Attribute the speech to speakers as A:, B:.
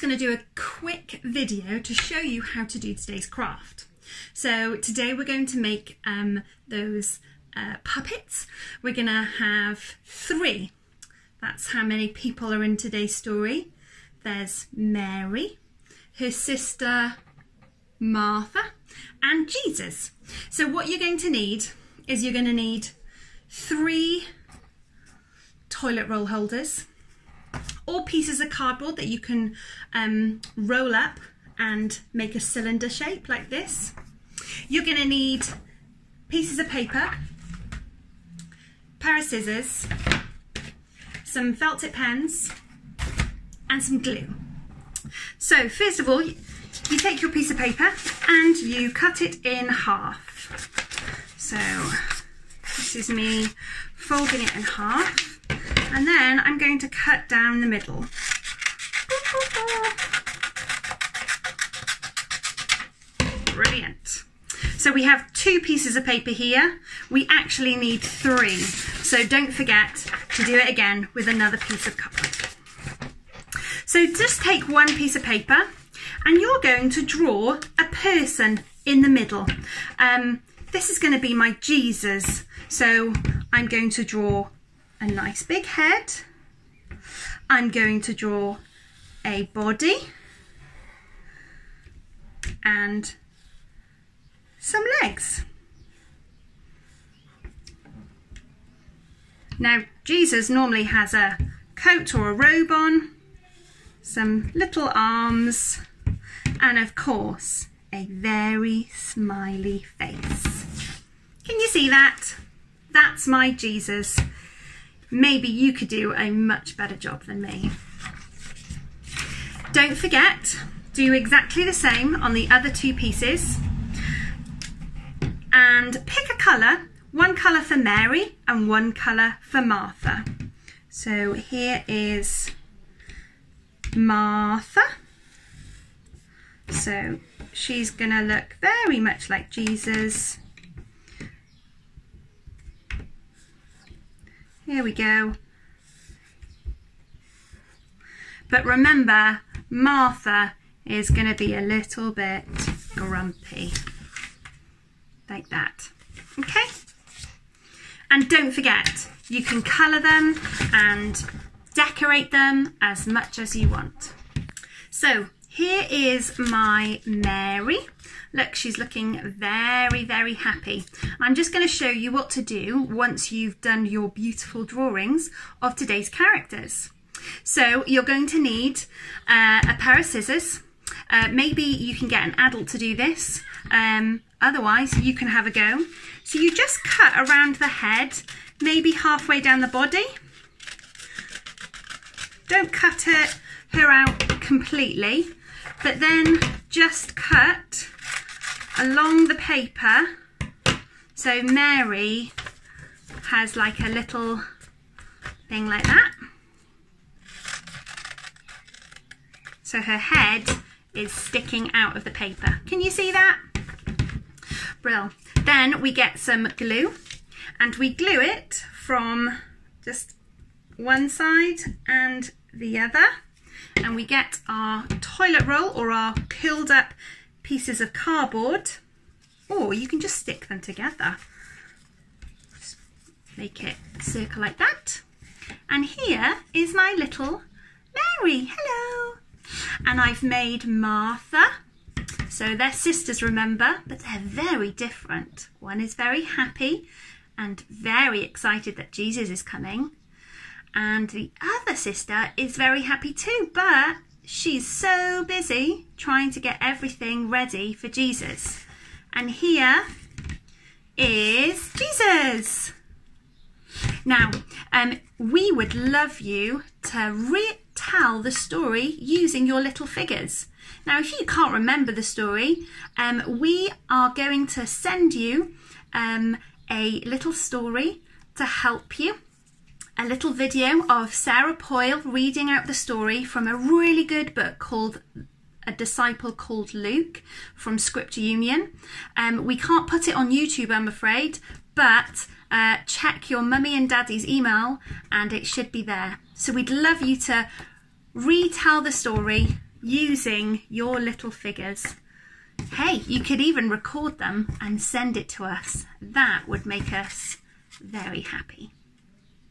A: going to do a quick video to show you how to do today's craft. So today we're going to make um, those uh, puppets. We're going to have three. That's how many people are in today's story. There's Mary, her sister Martha, and Jesus. So what you're going to need is you're going to need three toilet roll holders or pieces of cardboard that you can um, roll up and make a cylinder shape like this. You're going to need pieces of paper, pair of scissors, some felt tip pens and some glue. So first of all, you take your piece of paper and you cut it in half. So this is me folding it in half and then I'm going to cut down the middle. Brilliant. So we have two pieces of paper here. We actually need three. So don't forget to do it again with another piece of card. So just take one piece of paper and you're going to draw a person in the middle. Um, this is going to be my Jesus. So I'm going to draw a nice big head. I'm going to draw a body and some legs. Now Jesus normally has a coat or a robe on, some little arms and of course a very smiley face. Can you see that? That's my Jesus maybe you could do a much better job than me. Don't forget, do exactly the same on the other two pieces and pick a colour, one colour for Mary and one colour for Martha. So here is Martha. So she's going to look very much like Jesus. Here we go. But remember, Martha is going to be a little bit grumpy. Like that. Okay? And don't forget, you can colour them and decorate them as much as you want. So here is my Mary. Look, she's looking very, very happy. I'm just going to show you what to do once you've done your beautiful drawings of today's characters. So you're going to need uh, a pair of scissors. Uh, maybe you can get an adult to do this. Um, otherwise, you can have a go. So you just cut around the head, maybe halfway down the body. Don't cut it her out completely, but then just cut along the paper. So Mary has like a little thing like that. So her head is sticking out of the paper. Can you see that? Brill. Then we get some glue and we glue it from just one side and the other and we get our toilet roll or our curled up pieces of cardboard or you can just stick them together. Just make it circle like that. And here is my little Mary. Hello. And I've made Martha. So they're sisters, remember, but they're very different. One is very happy and very excited that Jesus is coming. And the other sister is very happy too, but she's so busy trying to get everything ready for Jesus. And here is Jesus. Now, um, we would love you to retell the story using your little figures. Now, if you can't remember the story, um, we are going to send you um, a little story to help you a little video of Sarah Poyle reading out the story from a really good book called A Disciple Called Luke from Scripture Union. Um, we can't put it on YouTube, I'm afraid, but uh, check your mummy and daddy's email and it should be there. So we'd love you to retell the story using your little figures. Hey, you could even record them and send it to us. That would make us very happy.